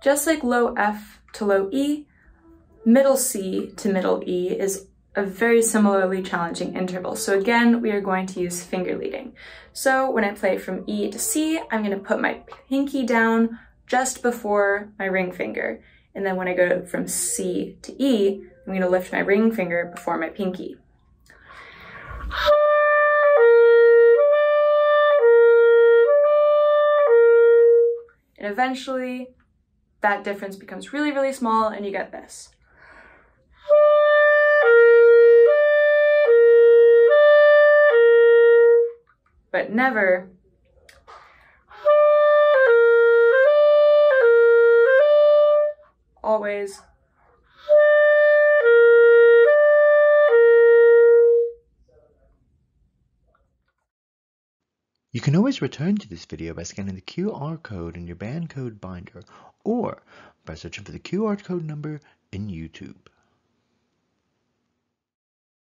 Just like low F to low E, middle C to middle E is a very similarly challenging interval. So again, we are going to use finger leading. So when I play from E to C, I'm gonna put my pinky down just before my ring finger. And then when I go from C to E, I'm gonna lift my ring finger before my pinky. And eventually that difference becomes really, really small and you get this. But never always You can always return to this video by scanning the QR code in your band code binder or by searching for the QR code number in YouTube.